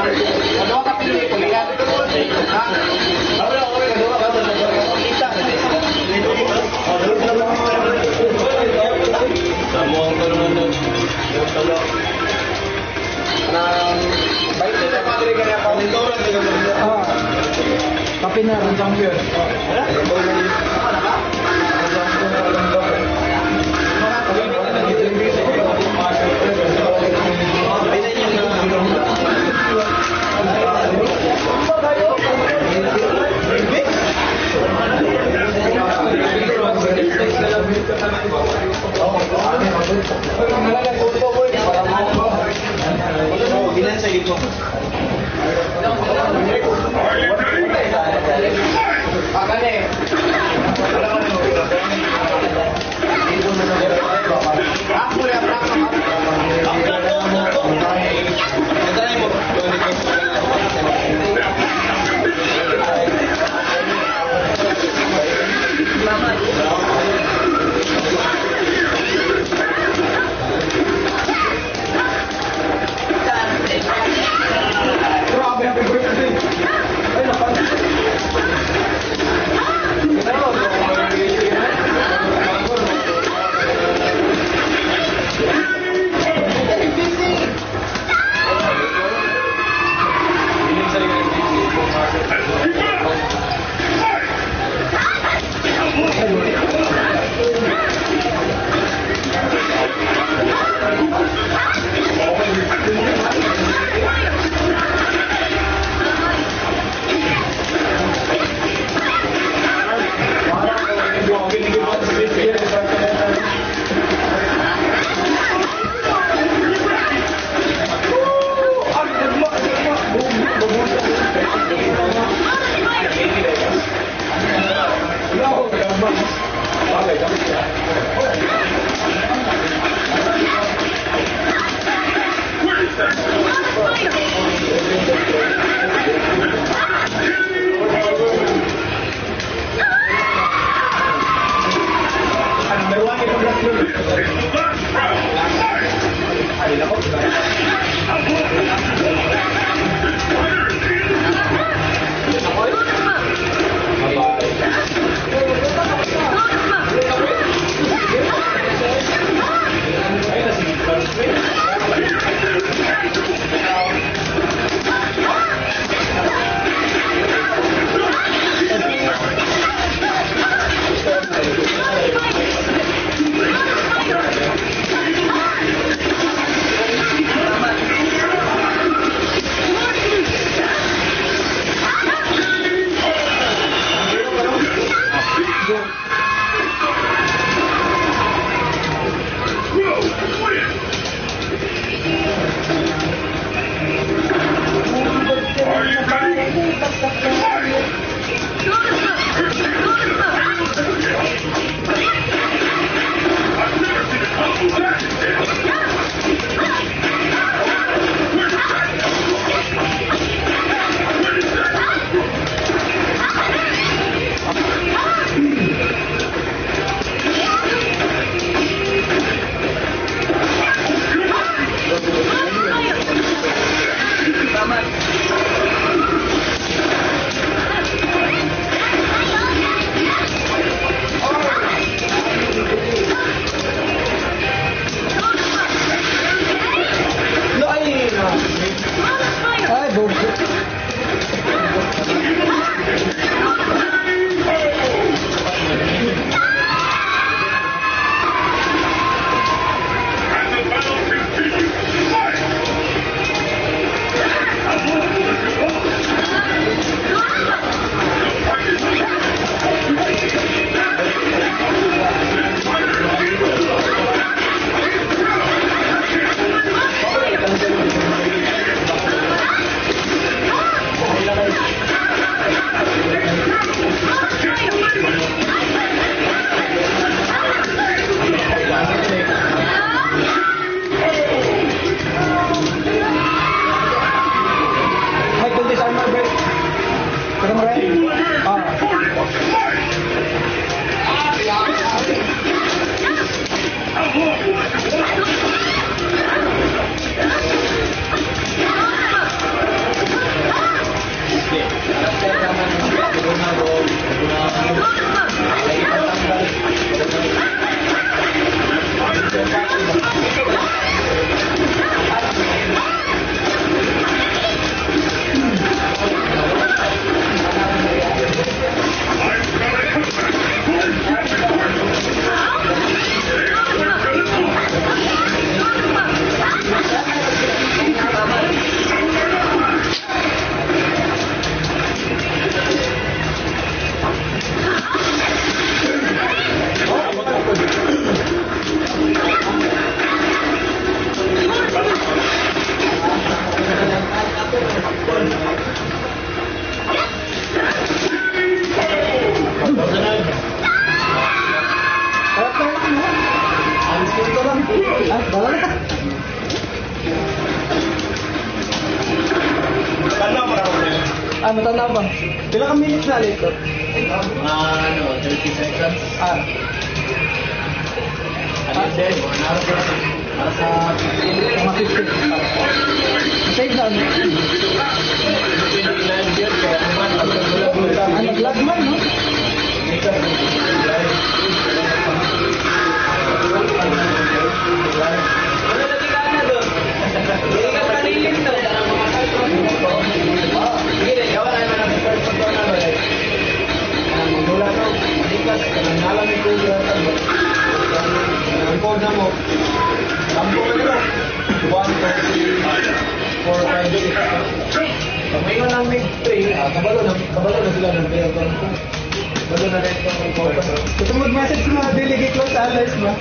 Ano ka pili ko yan? Ha? Kita Samuang ko naman doon. Talo. Nang baik na padre ka na pa. Ah. Kape na rin champion. Bilan sa chaleco. Record na mo. Tambo ka nito. 1, 2, 3, 4, 5, 6. Kamay na lang may Ah, kabalo na, kabalo na sila ng pera. Kabalo na rin ito ng pera. Gusto mag-message sa mga delegate ko sa allies mo.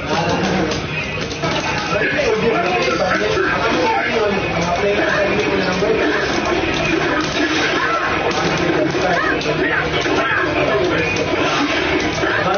Bakit na audio na ito? Bakit na number.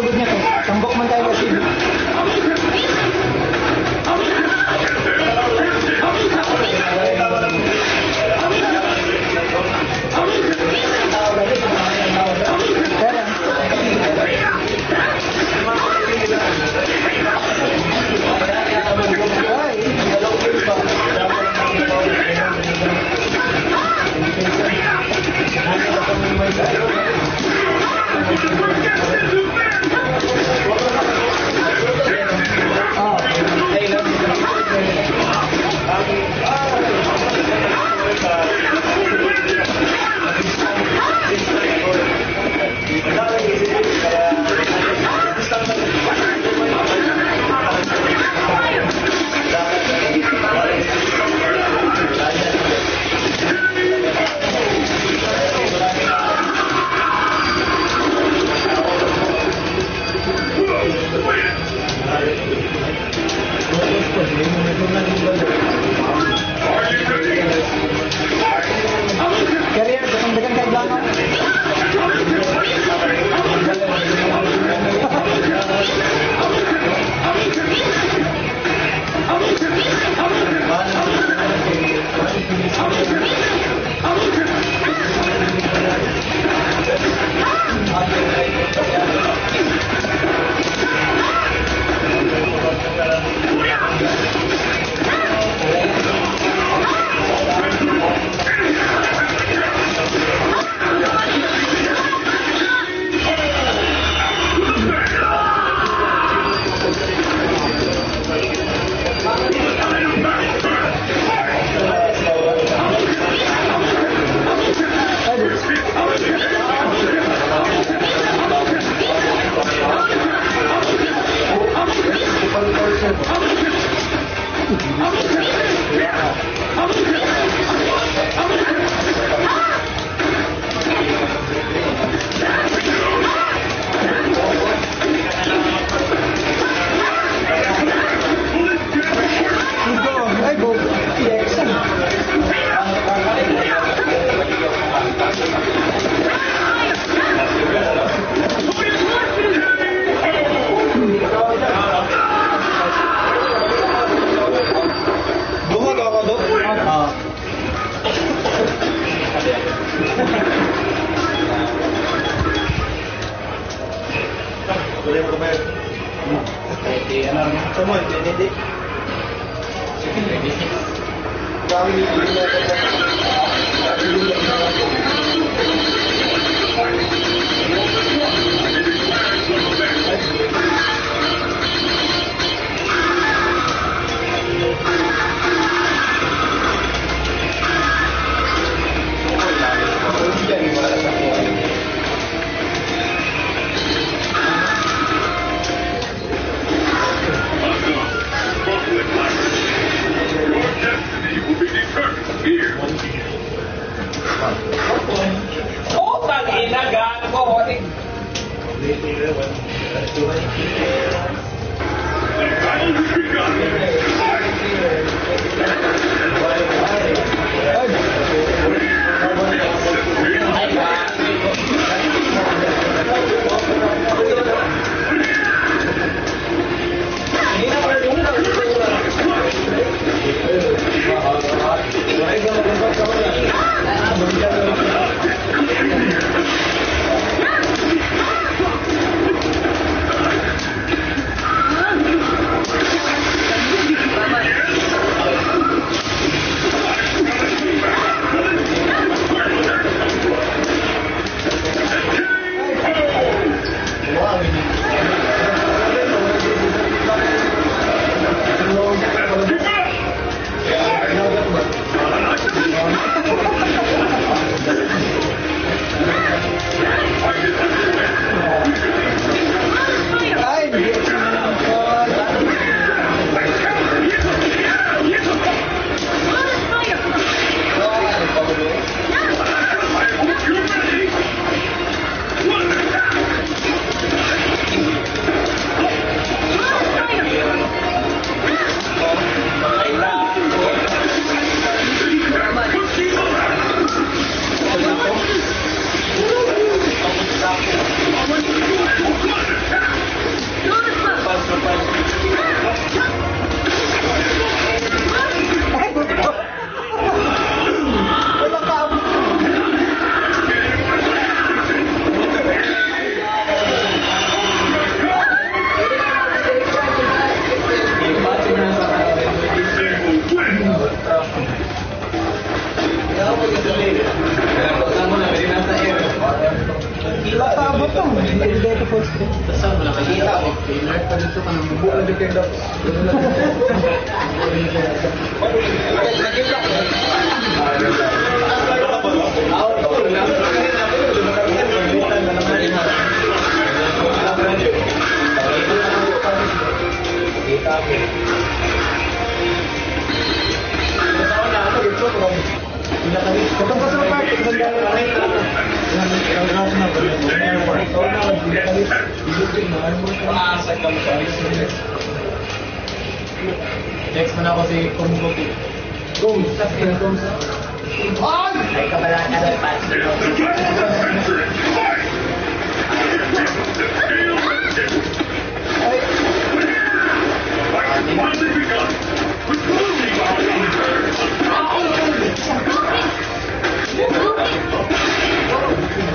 Todo o tempo. Bukan di kenda. Katong pa sa part, isang Next mo na ako si Kung Kung, tapos Kung sa... On! Ay, kabala ka na pa. Finally begun! We're closing our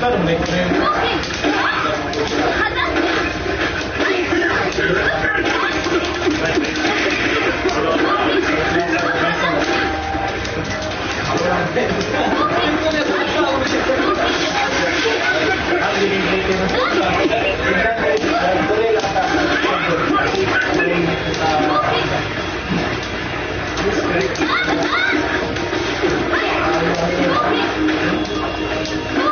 からもね。Ah!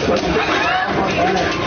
Gracias.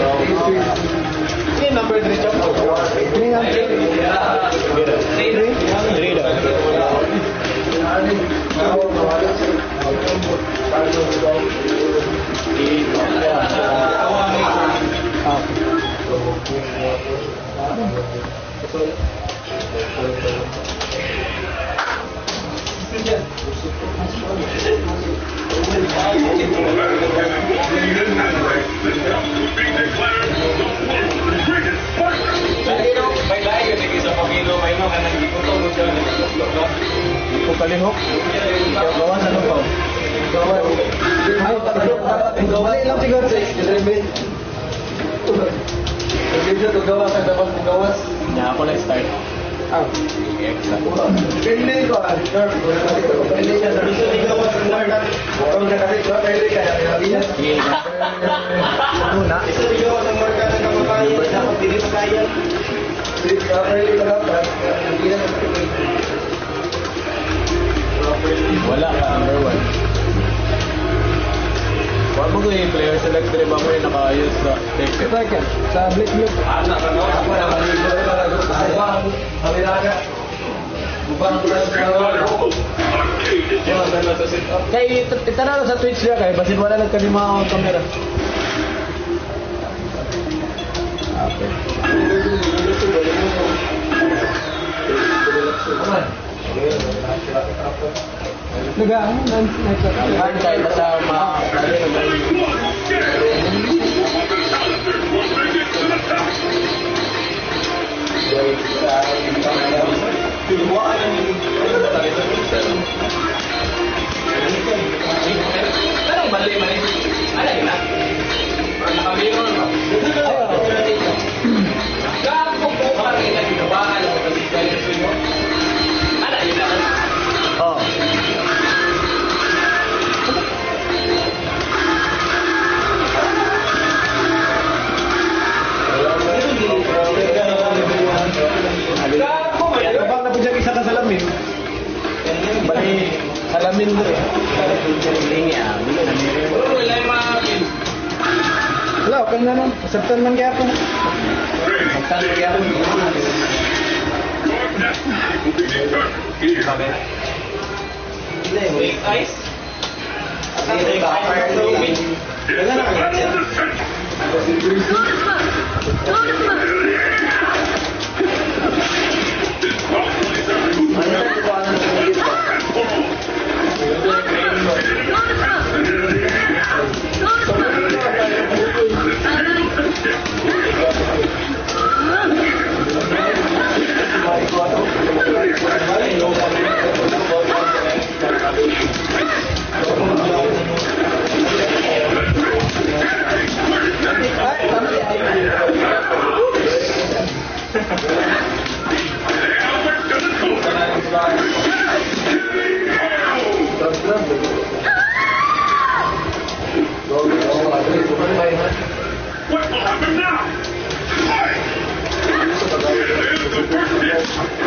Three number three chapter. Three number three. Three. Three. Three. palihok. Bawasan mo pa. Bawasan lang siguro sa experiment. Hindi siya gawas, dapat gawas. Hindi ako na-start. Oh. Pili ko, sir. Pili ka, sir. Gusto nila mas smart. Kung ko, pili ka. Una. Gusto nila mas ng kababayan. Dapat pili pa kaya. Pili ka, pili ka dapat. Wala ka, number one. Bago ko yung player select din ba mo yung nakaayos sa take it. Ito sa Blake Blue. Anak, ano? Ako na maligo. Bubang, hamilaga. Bubang, kay itanalo sa Twitch niya kay basin wala lang kami mga kamera. Okay. Okay. Nag-aano? Nag-aano? Kasama. Parang mali-mali. Alay na. Nakabiro na ba? Mendro. Wala, okay naman. Acceptan man kaya po. Acceptan kaya po. Wake ice? Wake ice? Wala na. Wala na. Will happen now? Fight! Here's the first.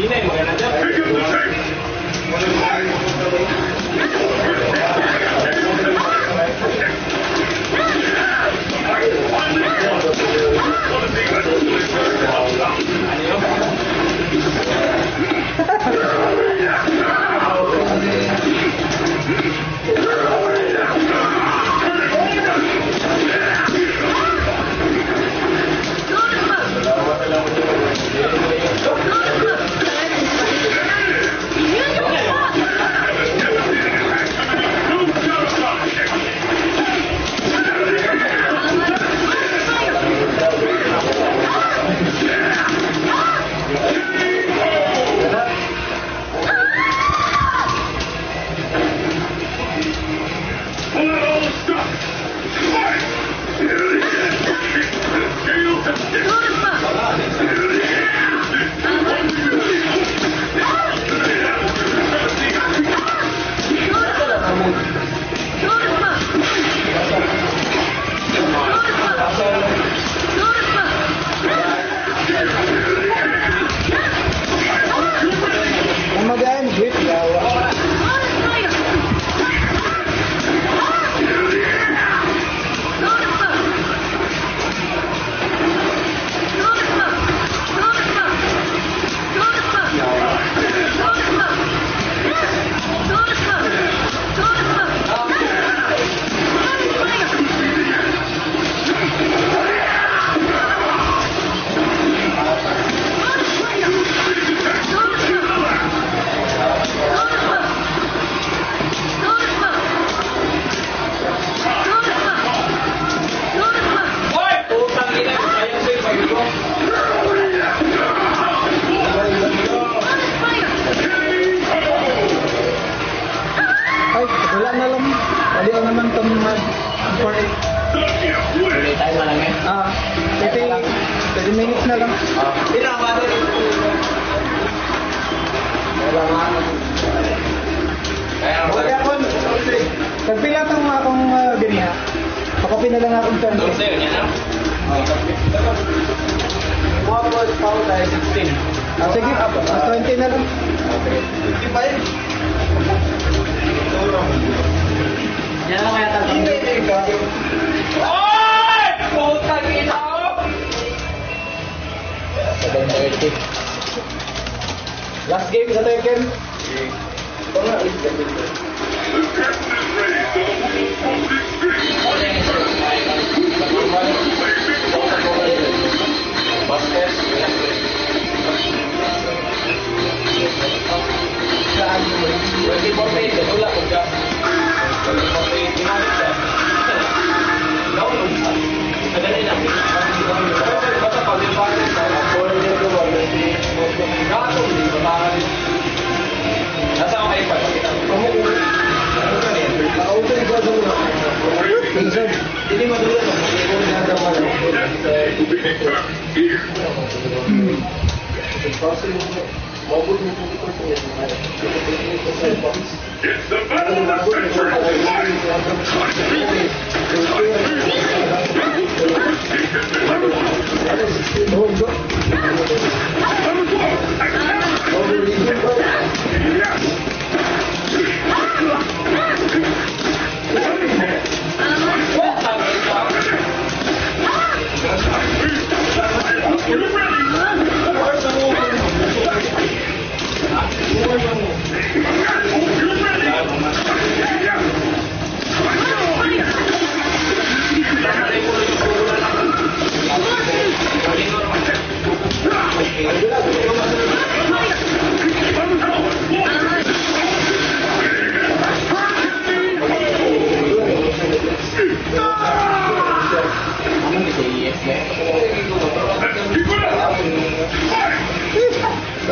Vinendo It's the battle of the century! Time! Time! Time! Time! Time!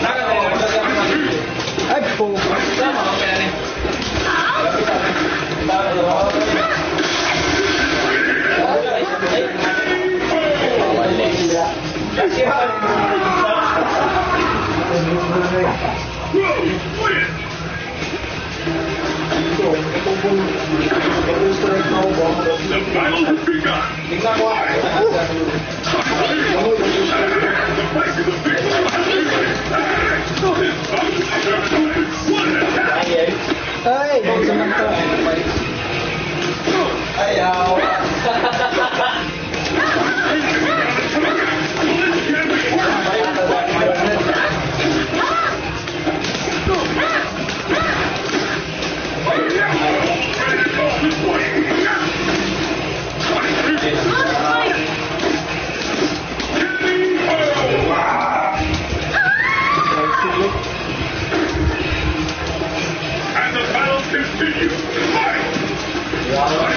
哪个？哎，哭！好。The battle has begun. the fight is a victory. Ơi, con chấm năm tờ. Ây da. Thank you.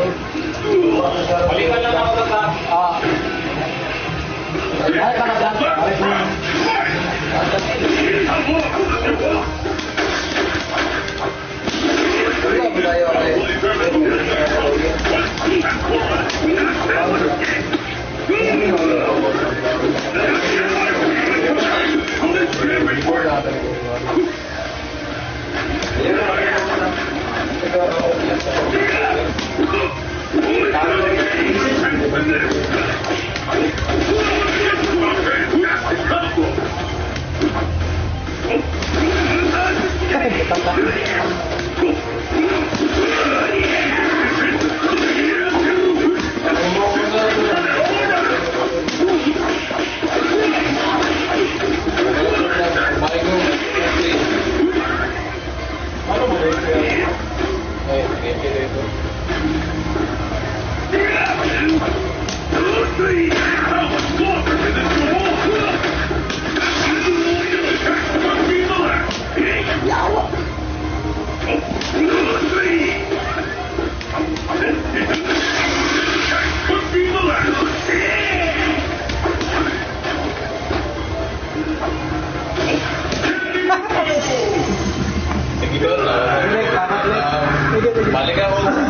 Balikan lang ako sa Ah. Ay, ka na dyan. Ay, ka na. Yeah. Gracias. Balik ako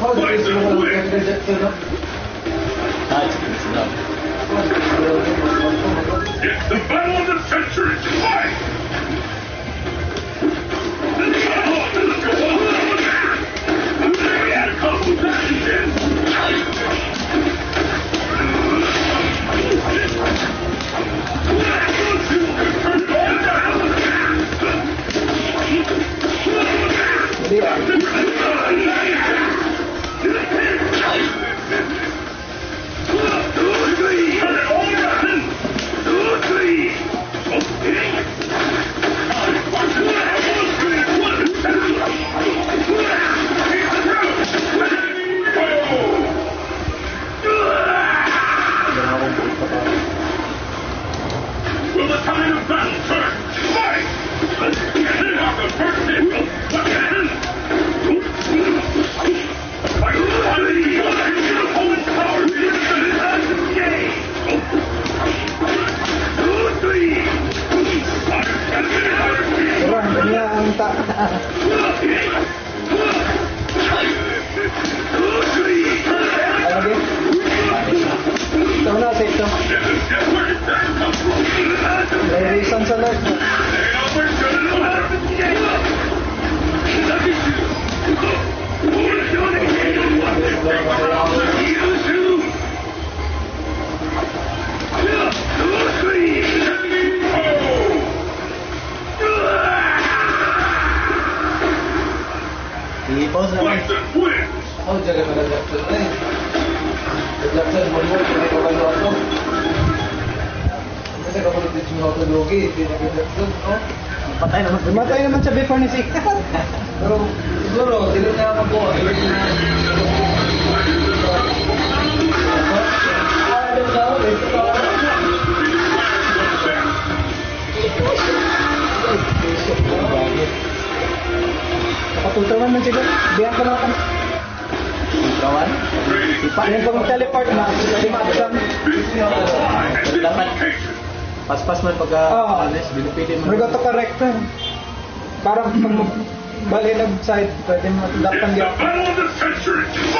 What is it with? It's the battle of the Ja, het ja. outside, pwede mo, tap the century.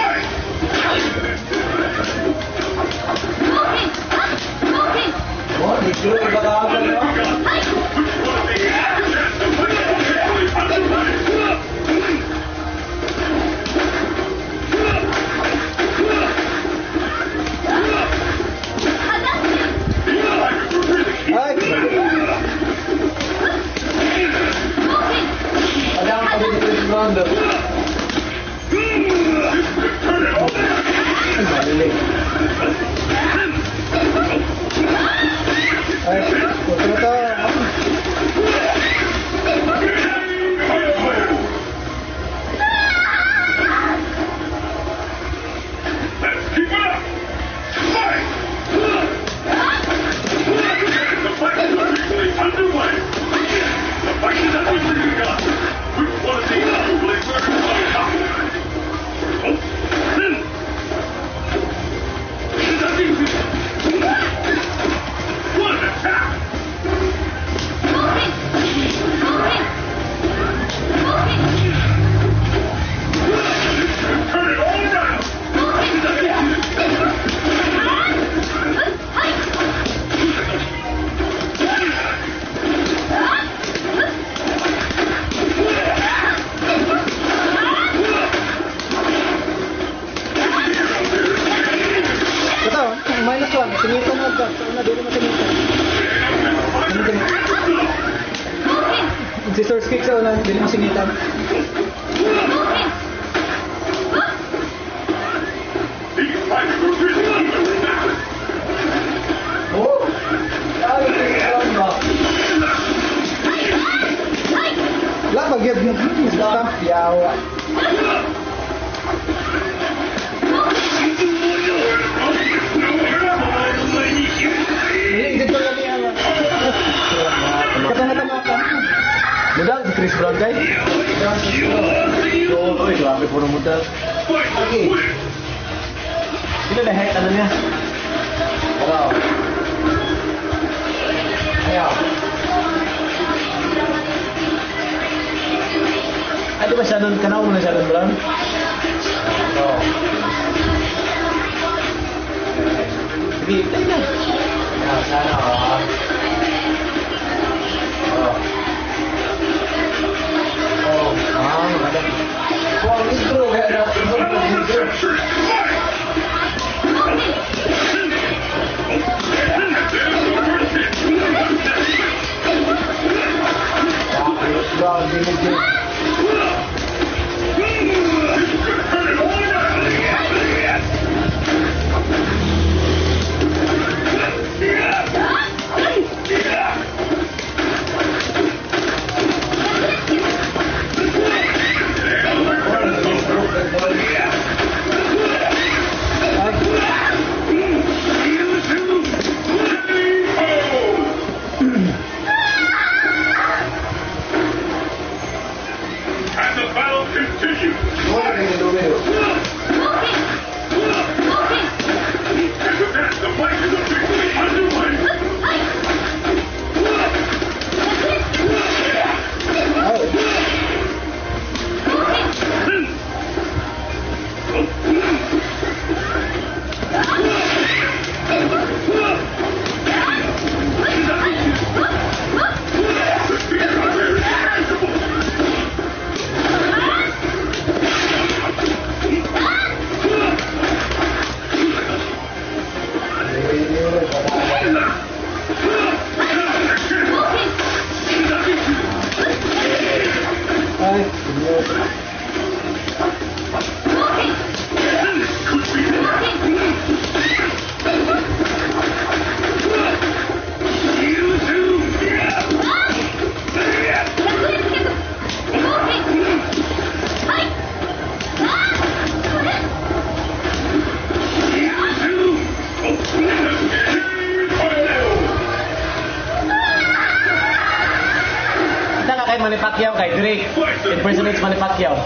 Manny Pacquiao kay Drake. Impersonate si Manny Pacquiao.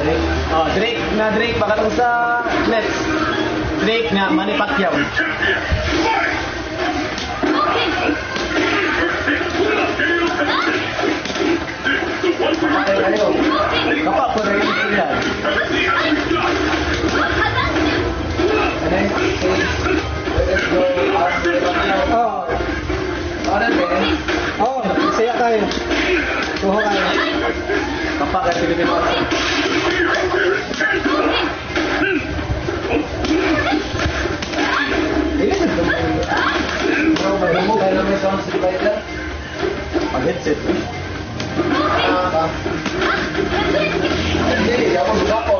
Drake. Oh, Drake na Drake pakatong sa Nets. Drake na Manny Pacquiao. Oh, eh? oh. Siya kayo. Tuho kayo. Kapag at Pilipino. Ini sebenarnya. Kalau bergumul, kayak namanya sama sedikit aja. Pag headset. Hindi, ako, ako.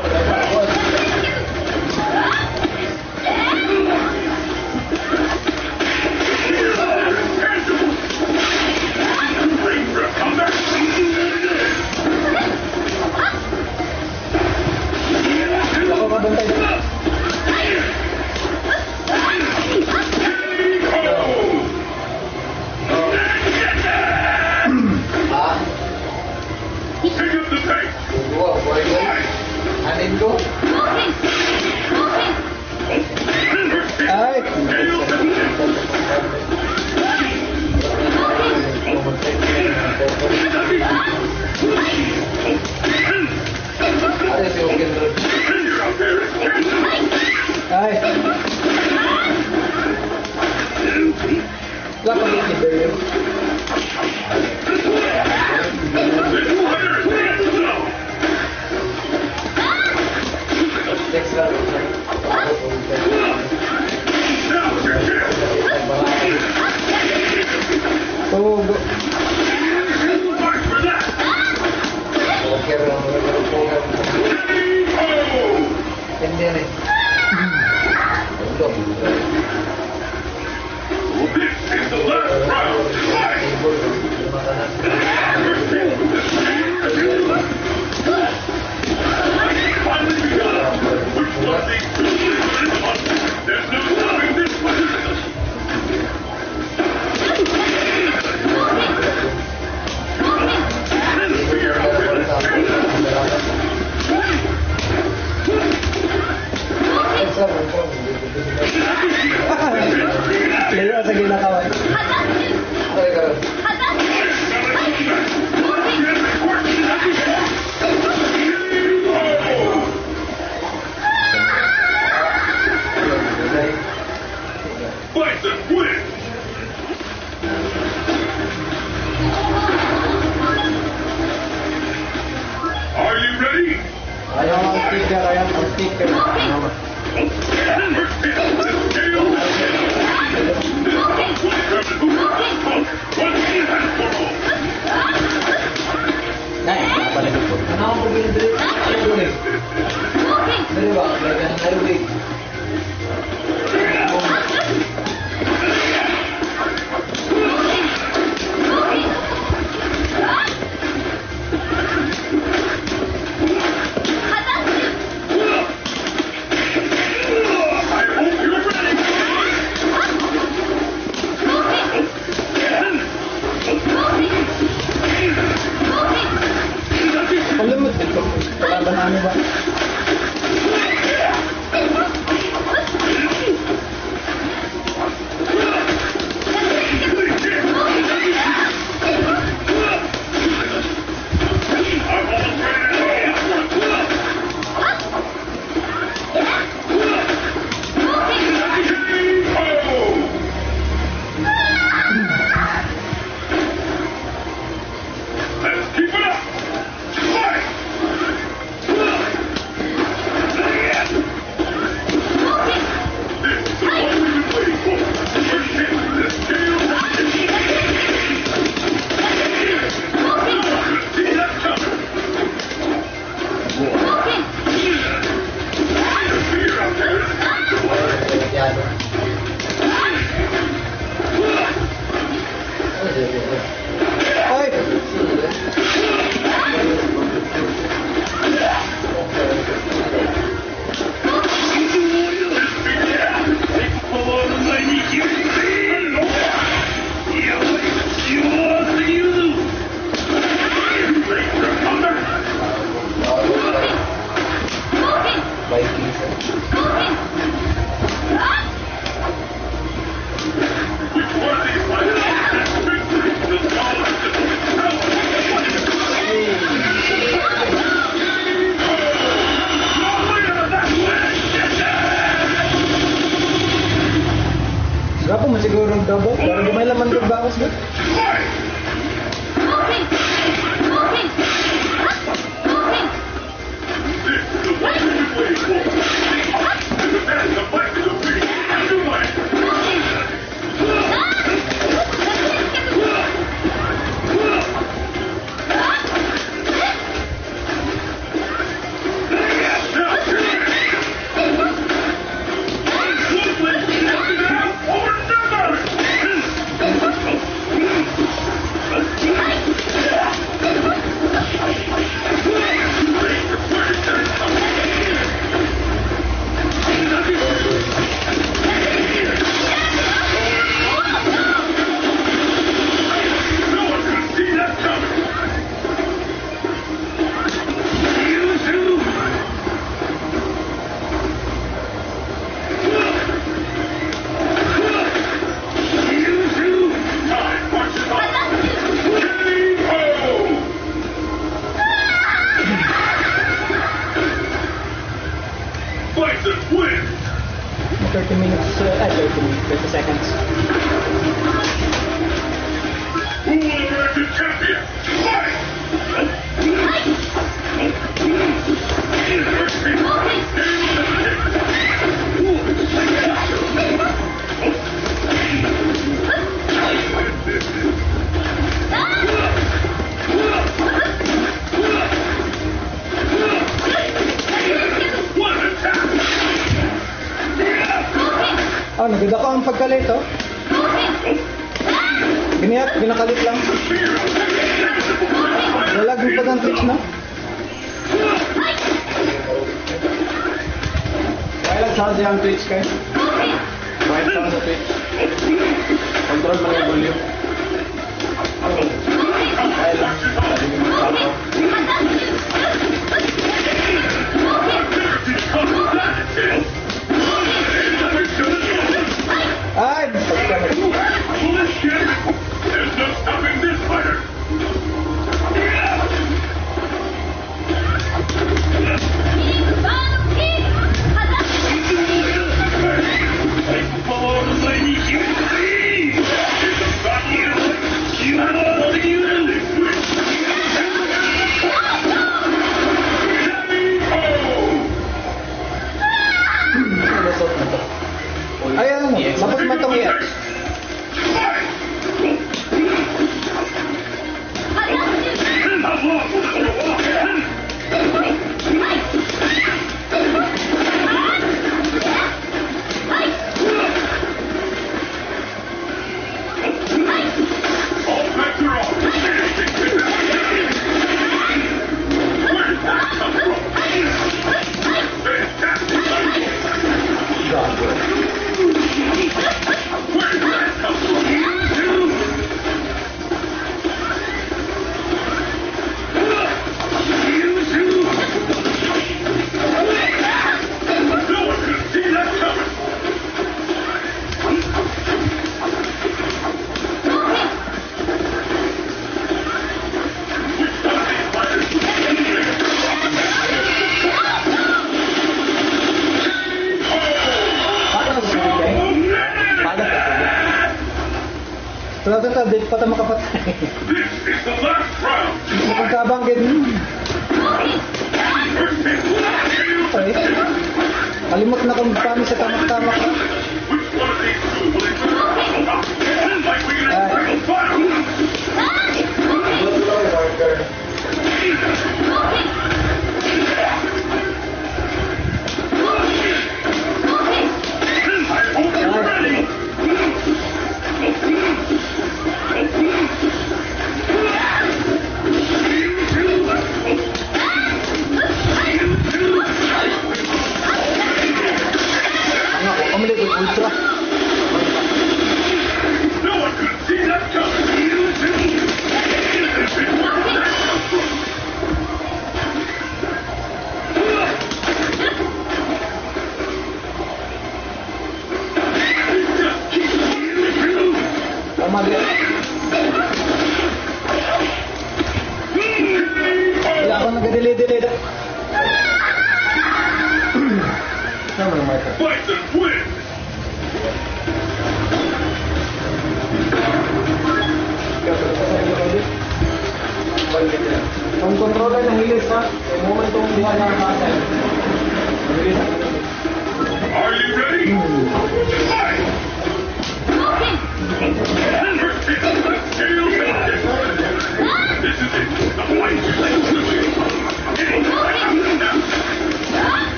Seconds.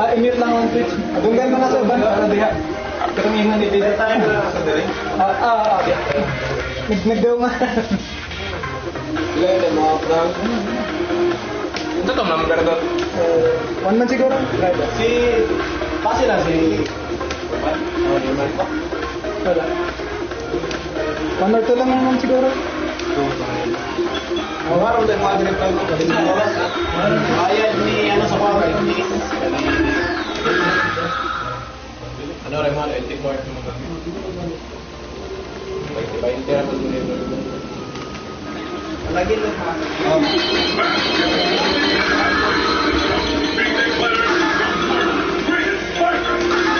Ah, i-mute lang ang Twitch. Dunggan mo na sa ban para diha. Karang ingon ni Dida tayo. Ah, ah, ah. Nag nagdaw nga. Yung mga prank? Ito to, one man siguro. Right. Si... Kasi na si... Wala. One or two lang naman siguro. Mawarong na mga direktang ko, kasi mawawas. Bayad ni ano sa mga right. Ano rin 80 part ng mga Bayin tira pa dun yun. Lagi lang ha. Bring the fire! Bring!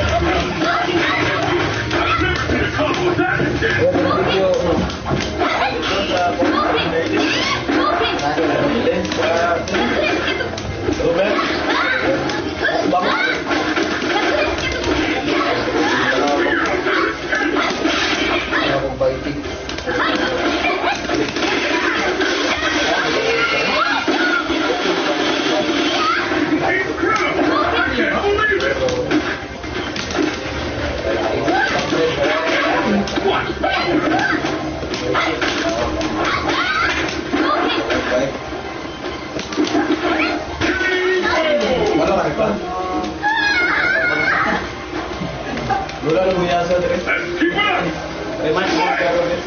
Thank you. Wala ka pa. Wala na buya sa dire. Let's keep it up! Remind mo ka Ruben.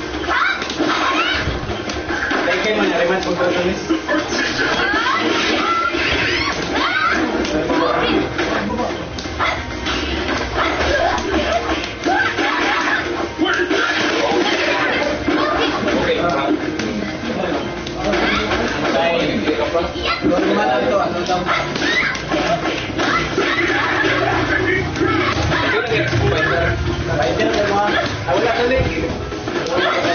Ahí will que tomar. Ahí voy a hacerle.